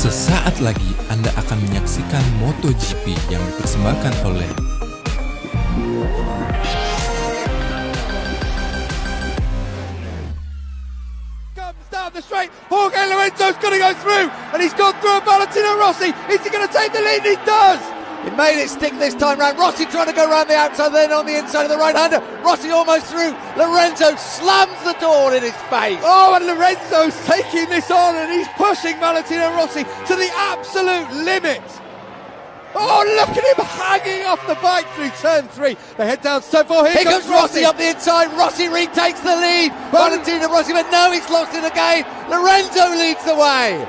Sesaat lagi Anda akan menyaksikan MotoGP yang dipersembahkan oleh. Jorge Lorenzo's to go through, and he's gone through Valentino Rossi. Is he to take the lead? He does. He made it stick this time round. Rossi trying to go around the outside, then on the inside of the right hander. Rossi almost through. Lorenzo slams the door in his face. Oh, and Lorenzo's taking this on, and he's pushing Valentino Rossi to the absolute limit. Oh, look at him hanging off the bike through turn three. They head down turn four. Here, Here comes Rossi up the inside. Rossi retakes the lead. Valentino Rossi, but no, he's lost it again. Lorenzo leads the way.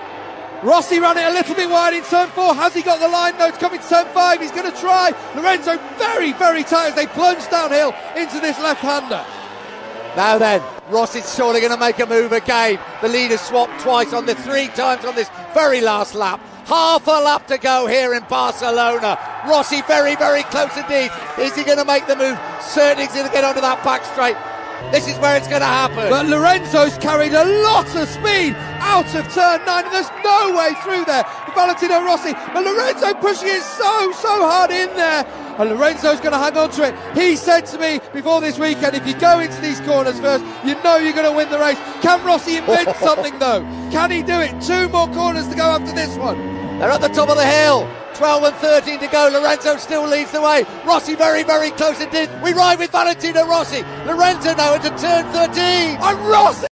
Rossi ran it a little bit wide in turn four. Has he got the line? No, it's coming to turn five. He's going to try. Lorenzo very, very tight as they plunge downhill into this left-hander. Now then, Rossi's surely going to make a move again. The leaders swapped twice on the three times on this very last lap. Half a lap to go here in Barcelona. Rossi very, very close indeed. Is he going to make the move? Certainly he's going to get onto that back straight. This is where it's going to happen. But Lorenzo's carried a lot of speed out of turn nine, and there's no way through there Valentino Rossi. But Lorenzo pushing it so, so hard in there. And Lorenzo's going to hang on to it. He said to me before this weekend, if you go into these corners first, you know you're going to win the race. Can Rossi invent something though? Can he do it? Two more corners to go after this one. They're at the top of the hill. 12 and 13 to go. Lorenzo still leads the way. Rossi very, very close indeed. We ride with Valentino Rossi. Lorenzo now into turn 13. And Rossi!